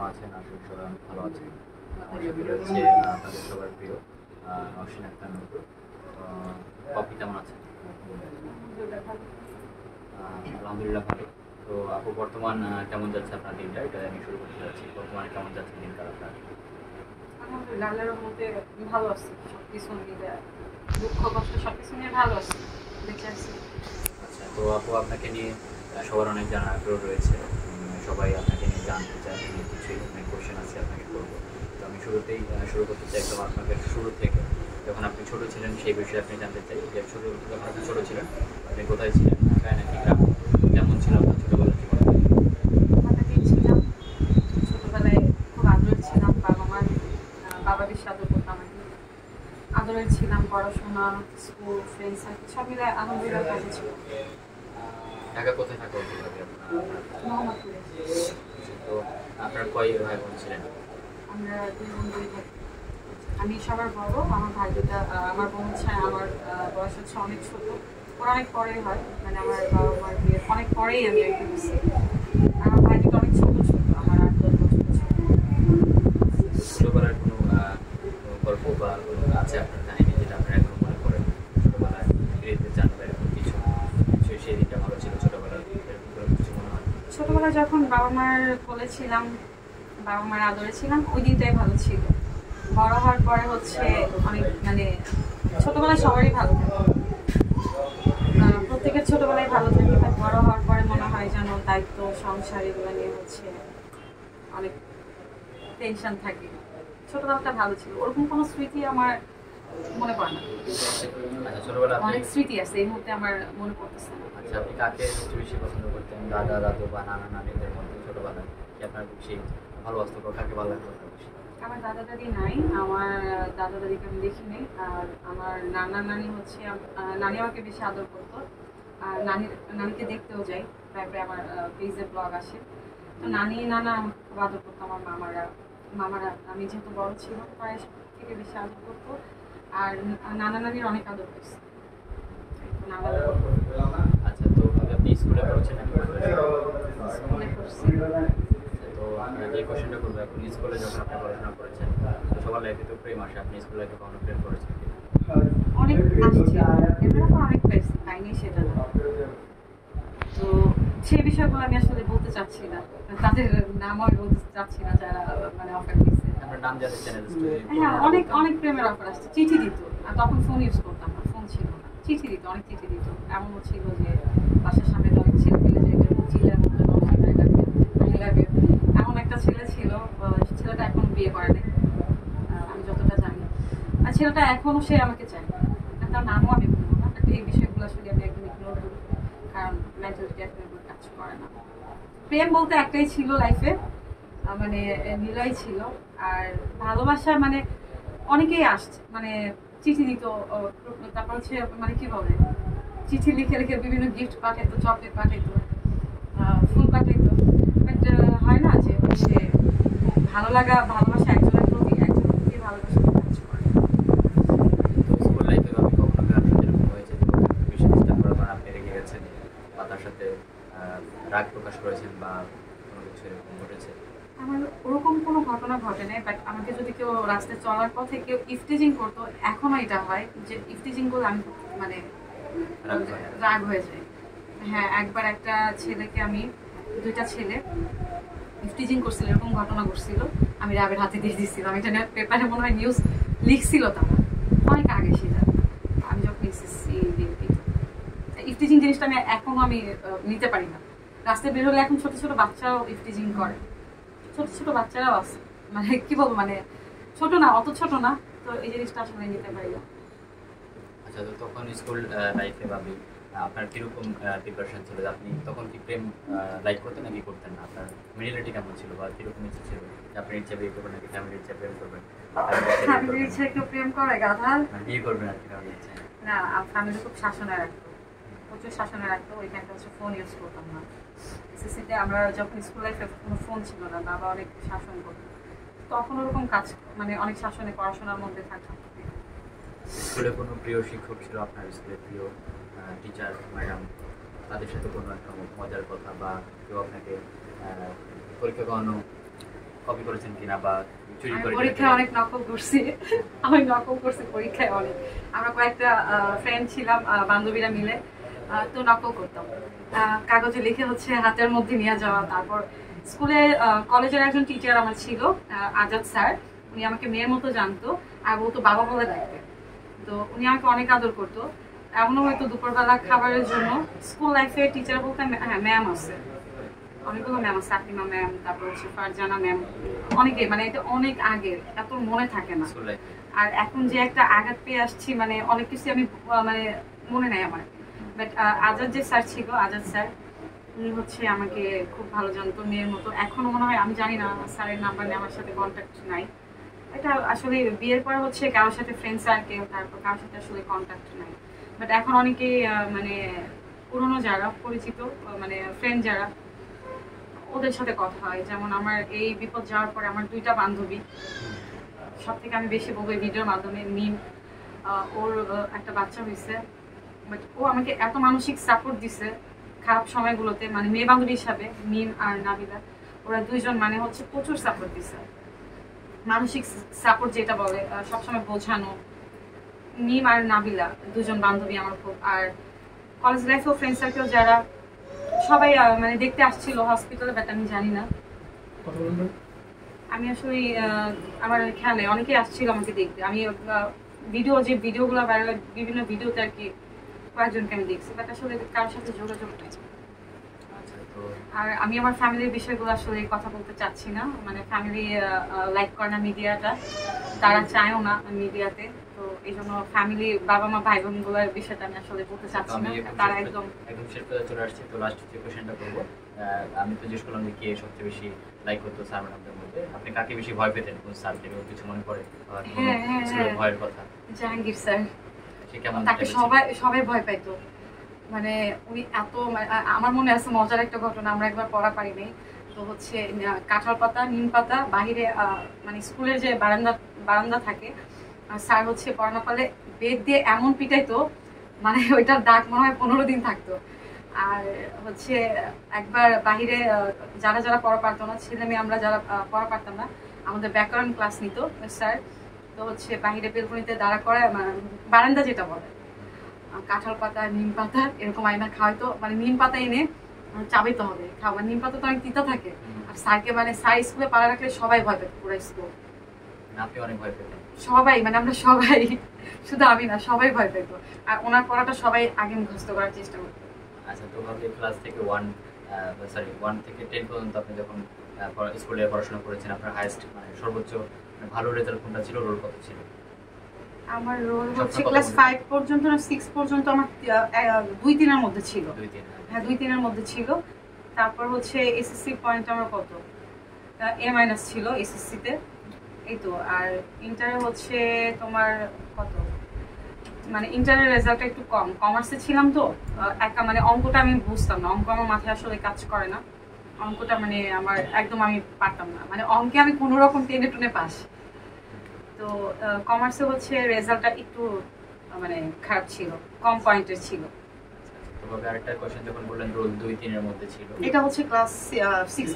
কেমন আছেন? আশা করি সবাই অনেক ভালো আছেন। রয়েছে আহ, তাদের সবার প্রিয় নওশিন আক্তার নতুন। কপি কেমন আছেন? আলহামদুলিল্লাহ ভালো। তো আপু বর্তমান কেমন যাচ্ছে আপনার দিনটা? এটা আমি শুরু করতে যাচ্ছি। বর্তমানে কেমন যাচ্ছে দিনকাল আপনার? আলহামদুলিল্লাহ আল্লাহর রহমতে ভালো আছি। সব কিছু মিলে দুঃখ কষ্ট সব কিছু নিয়ে ভালো আছি বেঁচে আছি আচ্ছা তো আপু আপনাকে নিয়ে সবার অনেক জানার আগ্রহ রয়েছে। সবাই আপনাকে জানতে চায় অনেক কিছুই অনেক কোশ্চেন আছে, আপনাকে করব। তো আমি শুরুতেই শুরু করতে চাই একদম আপনাকে শুরু থেকে। যখন আপনি ছোট ছিলেন, সেই বিষয়ে আপনি জানতে চাই যে ছোট, যখন আপনি ছোট ছিলেন, আপনি কোথায় ছিলেন, ঢাকায় নাকি গ্রাম? কেমন ছিল আপনার ছোটবেলার জীবন? ঢাকাতেই ছিলাম। পড়াশোনা, স্কুল ফ্রেন্ড সার্কেল সব মিলে আলহামদুলিল্লাহ ভালো ছিল। ঢাকা কোথায় থাকা উচিত হবে আপনার তো আপনার কয় ভাই বোন ছিলেন? আমরা দুই বোন দুই ভাই। আমি সবার বড় আমার ভাই দুটা আমার বোন হচ্ছে আমার বয়স হচ্ছে অনেক ছোট। ওরা অনেক পরেই হয় মানে আমার বাবা মার বিয়ে অনেক পরেই আমি আর কি বুঝছি আমার ভাই দুটো অনেক ছোট ছোট আমার আট দশ বছর ছোট ছোটবেলার কোনো গল্প বা কোনো আছে আপনার কাহিনী যেটা আপনার এখন মনে করেন ছোটবেলায় ফিরে যেতে চান বা এরকম কিছু সেই সেই দিনটা ভালো ছিল ছোটবেলার এরকম কোনো কিছু মনে ছোটবেলায় যখন বাবা মার কোলে ছিলাম বাবা মার আদরে ছিলাম, ওই দিনটাই ভালো ছিল। বড় হওয়ার পরে হচ্ছে অনেক মানে ছোটবেলায় সবারই ভালো থাকে। প্রত্যেকের ছোটবেলায় ভালো থাকে, বাট বড় হওয়ার পরে মনে হয় যেন দায়িত্ব, সংসার এগুলো নিয়ে হচ্ছে অনেক টেনশন থাকে। ছোটবেলাটা ভালো ছিল। ওরকম কোনো স্মৃতি আমার মনে পড়ে না। আচ্ছা অনেক স্মৃতি আছে এই মুহূর্তে আমার মনে পড়তেছে আচ্ছা আপনি কাকে সবচেয়ে বেশি পছন্দ করতেন? দাদা দাদু বা নানা নানিদের মধ্যে ছোটবেলায়? কি আপনার বেশি ভালোবাসতো কাকে ভালো লাগতো আমার দাদা দাদি নাই আমার দাদা দাদিকে আমি দেখিনি আর আমার নানা নানি হচ্ছে নানি আমাকে বেশি আদর করতো আর নানি নানিকে দেখতেও যাই প্রায় প্রায় আমার পেজে ব্লগ আসে। তো নানি নানা আমাকে খুব আদর করতো আমার মামারা মামারা আমি যেহেতু বড় ছিল প্রায় থেকে বেশি আদর করতো। আর নানা নানির অনেক আদর পেয়েছি আচ্ছা তো আপনি স্কুলে পড়ছেন স্কুলে পড়ছি। তো আমরা যে কোশ্চেনটা করব এখন স্কুলে যখন আপনি পড়াশোনা করেছেন সবার লাইফে তো প্রেম আসে আপনি স্কুল লাইফে কখনো প্রেম করেছেন অনেক আসছে। এবার তো অনেক পাইছি পাইনি সেটা না। তো সেই বিষয়গুলো আমি আসলে বলতে চাচ্ছি না। তাদের নাম আমি বলতে চাচ্ছি না যারা মানে অফার আপনার নাম জানতে চান হ্যাঁ অনেক অনেক প্রেমের অফার আসছে। চিঠি দিত। আর তখন ফোন ইউজ করতাম না ফোন ছিল না। চিঠি দিত অনেক চিঠি দিত। এমনও ছিল যে বাসার সামনে অনেক ছেলে পেলে যে এমন একটা ছেলে ছিল ছেলেটা এখন বিয়ে করে নাই। আমি যতটা জানি। আর ছেলেটা এখনও সে আমাকে চায়। তার নামও আমি বলব না। এই বিষয়গুলো আসলে আমি একদম ইগনোর করি। কারণ মেন্টালিটি এখন কাজ করে না। প্রেম বলতে একটাই ছিল লাইফে মানে নিলয় ছিল। আর ভালোবাসা মানে অনেকেই আসছে মানে চিঠি দিত তারপর হচ্ছে মানে কি বলে, চিঠি লিখে লিখে বিভিন্ন গিফট পাঠাইতো চকলেট পাঠাইতো ফুল পাঠাইতো। বাট হয় না যে হচ্ছে ভালো লাগা, ভালোবাসা একজনের প্রতি একজনের ভালোবাসা রাগ প্রকাশ করেছেন বা কোনো কিছু এরকম ঘটেছে? আমার ওরকম কোনো ঘটনা ঘটে নাই বাট আমাকে যদি কেউ রাস্তায় চলার পথে কেউ ইফটিজিং করতো এখনও এটা হয় যে ইফটিজিং করলে আমি মানে রাগ হয়ে। যায়। হ্যাঁ একবার একটা ছেলেকে আমি দুইটা ছেলে ইফটিজিং করছিল এরকম ঘটনা ঘটছিল আমি রাবের হাতে দিয়ে দিচ্ছিলাম এটা নিয়ে পেপারে মনে হয় নিউজ লিখছিল তখন অনেক আগে সেটা। আমি যখন এসএসসি ইফটিজিং জিনিসটা আমি এখনও আমি নিতে পারি না। রাস্তায় বের হলে এখন ছোট ছোট বাচ্চাও ইফটিজিং করে। ছোট ছোট বাচ্চারাও আছে। মানে কি বলব মানে ছোট না অত ছোট না। তো এই জিনিসটা আসলে নিতে পারি। না আচ্ছা তো তখন স্কুল লাইফে ভাবি আপনার কীরকম প্রিপারেশন ছিল? আপনি তখন কি প্রেম লাইক করতেন নাকি করতেন না? আপনার কেমন ছিল বা কীরকম ইচ্ছে ছিল? আপনি ইচ্ছে বিয়ে করবেন নাকি ফ্যামিলির ইচ্ছে প্রেম করবেন? Family ইচ্ছে কেউ প্রেম করে গাধা মানে বিয়ে করবেন আর কি ইচ্ছে না ফ্যামিলি খুব শাসনে রাখতো প্রচুর শাসনে রাখতো ওইখানটা হচ্ছে ফোন ইউজ করতাম না। এসএসসিতে আমরা যখন স্কুল লাইফে কোনো ফোন ছিল না বাবা অনেক শাসন করতো। তখন ওরকম কাজ মানে অনেক শাসনে পড়াশোনার মধ্যে থাকতাম। স্কুলে কোনো প্রিয় শিক্ষক ছিল আপনার স্কুলে? প্রিয় টিচার ম্যাডাম তাদের সাথে কোনো একটা মজার কথা বা কেউ আপনাকে পরীক্ষা করানো কপি করেছেন কিনা বা চুরি করে পরীক্ষায় অনেক নকল করছি। আমি নকল করছি পরীক্ষায় অনেক। আমরা কয়েকটা ফ্রেন্ড ছিলাম বান্ধবীরা মিলে। তো নকল করতাম। কাগজে লিখে হচ্ছে হাতের মধ্যে নিয়ে যাওয়া তারপর স্কুলে কলেজের একজন টিচার আমার ছিল আজাদ স্যার। উনি আমাকে মেয়ের মতো জানতো আর বলতো বাবা বলে ডাকতে। তো উনি আমাকে অনেক আদর করতো। এমনও হয়তো দুপুরবেলা খাবারের জন্য স্কুল লাইফে টিচার বলতে হ্যাঁ ম্যাম আছে। অনেকগুলো ম্যাম আছে সাকিমা ম্যাম তারপর হচ্ছে ফারজানা ম্যাম অনেকে মানে এটা অনেক আগের এত মনে থাকে না। আর এখন যে একটা আঘাত পেয়ে আসছি মানে অনেক কিছু আমি মানে মনে নেই আমার। বাট আজাদ যে স্যার ছিল আজাদ স্যার উনি হচ্ছে আমাকে খুব ভালো জানতো, মেয়ের মতো। এখনও মনে হয়, আমি জানি না স্যারের নাম্বার নেই আমার সাথে কন্ট্যাক্ট নাই। এটা আসলে বিয়ের পর হচ্ছে কারোর সাথে ফ্রেন্ড সার্কেল তারপর কারোর সাথে আসলে কন্ট্যাক্ট নাই। বাট এখন অনেকেই মানে পুরনো যারা, পরিচিত মানে ফ্রেন্ড যারা, ওদের সাথে কথা হয়। যেমন আমার এই বিপদ যাওয়ার পরে আমার দুইটা বান্ধবী সব থেকে আমি বেশি বলব ভিডিওর মাধ্যমে মিম ওর একটা বাচ্চা হয়েছে। বাট ও আমাকে এত মানসিক সাপোর্ট দিছে খারাপ সময়গুলোতে মানে মেয়ে বান্ধবী হিসাবে মিম আর নাবিলা ওরা দুইজন মানে হচ্ছে প্রচুর সাপোর্ট দিছে। মানসিক সাপোর্ট যেটা বলে সবসময় বোঝানো। মিম আর নাবিলা দুজন বান্ধবী আমার খুব। আর কলেজ লাইফেও ফ্রেন্ড সার্কেল যারা সবাই মানে দেখতে আসছিল হসপিটালে বাট আমি জানি না। আমি আসলে আমার খেয়ালে অনেকেই আসছিল আমাকে দেখতে। আমি ভিডিও যে ভিডিওগুলো ভাইরাল বিভিন্ন ভিডিওতে আর কি কয়েকজনকে আমি দেখছি বাট আসলে কারোর সাথে যোগাযোগ নেই। আচ্ছা আর আমি আমার ফ্যামিলির বিষয়গুলো আসলে কথা বলতে চাচ্ছি না। মানে ফ্যামিলি লাইক করে না মিডিয়াটা। তারা চায়ও না মিডিয়াতে। তো এই জন্য ফ্যামিলি বাবা মা ভাই বোনগুলোর বিষয়টা আমি আসলে বলতে চাচ্ছি না। তারা একদম একদম শেষ পর্যায়ে চলে আসছি তো লাস্ট যে কোশ্চেনটা করব। আমি তো জিজ্ঞেস করলাম যে কে সবচেয়ে বেশি লাইক করতো স্যার ম্যাডামদের মধ্যে? আপনি কাকে বেশি ভয় পেতেন? কোন স্যারকে বা কিছু মনে পড়ে? হ্যাঁ, হ্যাঁ, হ্যাঁ। ভয়ের কথা? জাহাঙ্গীর স্যার তাকে? সবাই সবাই ভয় পাইতো। মানে উনি এত মানে আমার মনে আছে মজার একটা ঘটনা আমরা একবার পড়া পারি নাই। তো হচ্ছে কাঁঠাল পাতা নিম পাতা বাহিরে মানে স্কুলের যে বারান্দা বারান্দা থাকে স্যার হচ্ছে পড়ানো পারলে বেদ দিয়ে এমন পিটাইতো মানে ওইটার দাগ মনে হয় পনেরো দিন থাকতো। আর হচ্ছে একবার বাহিরে যারা যারা পড়া পারতো না ছেলে মেয়ে আমরা যারা পড়া পারতাম না আমাদের ব্যাকরণ ক্লাস নিত স্যার। তো হচ্ছে বাহিরে বেলকনিতে দাঁড়া করে মানে বারান্দা যেটা বলে। কাঁঠাল পাতা নিম পাতা এরকম আইনা খাওয়াইতো মানে নিম পাতা এনে আহ, চাবাইতে হবে। খাবার নিম পাতা তো অনেক তিতা থাকে। আর স্যারকে মানে স্যার স্কুলে পাড়া রাখলে সবাই ভয় পেত পুরো স্কুল। সবাই মানে আমরা সবাই শুধু আমি না সবাই ভয় পেত। আর ওনার পড়াটা সবাই আগে মুখস্থ করার চেষ্টা করতো। আচ্ছা তো ভাবলি ক্লাস থেকে ওয়ান সরি ওয়ান থেকে টেন পর্যন্ত আপনি যখন স্কুলে পড়াশোনা করেছেন আপনার হাইয়েস্ট মানে সর্বোচ্চ মানে ভালো রেজাল্ট কোনটা ছিল রোল কত ছিল? আমার রোল হচ্ছে ক্লাস মনে? ফাইভ পর্যন্ত না সিক্স পর্যন্ত আমার দুই তিনের মধ্যে ছিল। দুই তিন হ্যাঁ দুই তিনের মধ্যে ছিল। তারপর হচ্ছে এসএসসি পয়েন্ট আমার কত? এ মাইনাস ছিল এসএসসিতে এই তো আর ইন্টারে হচ্ছে তোমার কত? মানে ইন্টারের রেজাল্টটা একটু কম। কমার্সে ছিলাম তো একা মানে অঙ্কটা আমি বুঝতাম না। অঙ্ক আমার মাথায় আসলে কাজ করে না। অঙ্কটা মানে আমার একদম আমি পারতাম না। মানে অঙ্কে আমি কোনো রকম টেনে টুনে পাস। তো কমার্সে হচ্ছে রেজাল্টটা একটু মানে খারাপ ছিল কম পয়েন্টের ছিল। তো ভাবে আরেকটা কোশ্চেন যখন বললেন রোল মধ্যে ছিল। এটা হচ্ছে ক্লাস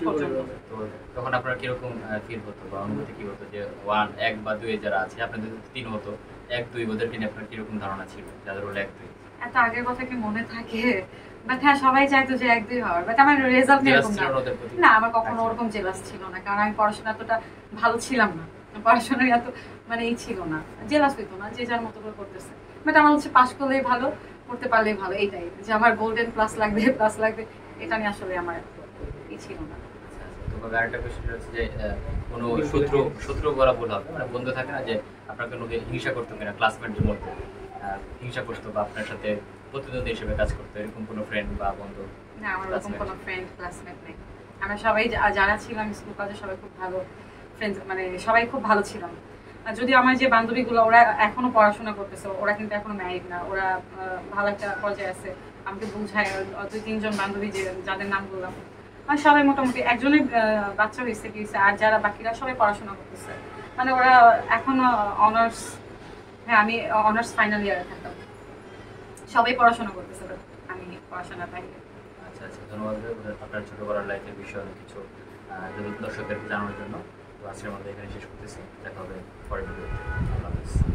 পর্যন্ত। তো তখন আপনার ফিল হতো? বা অনুভূতি কি হতো? যে ওয়ান এক বা দুই যারা আছে আপনাদের হতো আপনার ধারণা ছিল? যাদের রোল এত আগের কথা কি মনে থাকে? বাট হ্যাঁ সবাই চাইতো যে এক দুই হওয়ার। বাট আমার রেজাল্ট এরকম না। আমার কখনো আচ্ছা। ওরকম জেলাস ছিল না। কারণ আমি পড়াশোনা এতটা ভালো ছিলাম না। পড়াশোনার এত মানে এই ছিল না। জেলাস হইতো না যে যার মতো করে করতেছে। বাট আমার হচ্ছে পাশ করলেই ভালো করতে পারলেই ভালো এইটাই। যে আমার গোল্ডেন প্লাস লাগবে প্লাস লাগবে এটা নিয়ে আসলে আমার ছিল না। আরেকটা হচ্ছে যে কোনো শত্রু শত্রু বলা ভুল হবে। মানে বন্ধু থাকে না যে আপনার কোনো হিংসা করতো কিনা মধ্যে। হিংসা করতো বা আপনার সাথে প্রতিদ্বন্দ্বী হিসেবে কাজ করতো এরকম কোনো ফ্রেন্ড বা বন্ধু না আমার কোনো ফ্রেন্ড ক্লাসমেট নেই। আমরা সবাই যারা ছিলাম স্কুল কলেজে সবাই খুব ভালো ফ্রেন্ডস মানে সবাই খুব ভালো ছিলাম। আর যদি আমার যে বান্ধবীগুলো ওরা এখনও পড়াশোনা করতেছে ওরা কিন্তু এখনও ম্যারিড না। ওরা ভালো একটা পর্যায়ে আছে। আমাকে বুঝায় দুই তিনজন বান্ধবী যে যাদের নাম বললাম। আর সবাই মোটামুটি একজনের বাচ্চা হয়েছে কি হয়েছে আর যারা বাকিরা সবাই পড়াশোনা করতেছে। মানে ওরা এখনও অনার্স হ্যাঁ আমি অনার্স ফাইনাল ইয়ারে থাকতাম। সবাই পড়াশোনা করতেছে আমি পড়াশোনা বাইরে। আচ্ছা আচ্ছা ধন্যবাদ। আপনার ছোটবেলার লাইফের বিষয়ে অনেক কিছু দর্শকদেরকে জানানোর জন্য। তো আজকের আমাদের এখানে শেষ করতেছি। দেখা হবে পরের ভিডিওতে আল্লাহ হাফিজ।